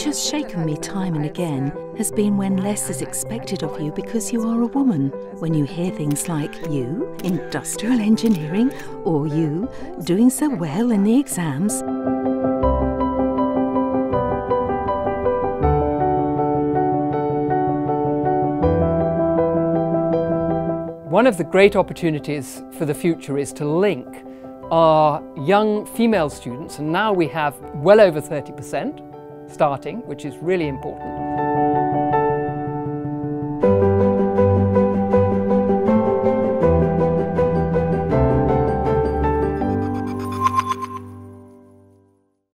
Which has shaken me time and again has been when less is expected of you because you are a woman. When you hear things like you, industrial engineering, or you, doing so well in the exams. One of the great opportunities for the future is to link our young female students, and now we have well over 30% starting, which is really important.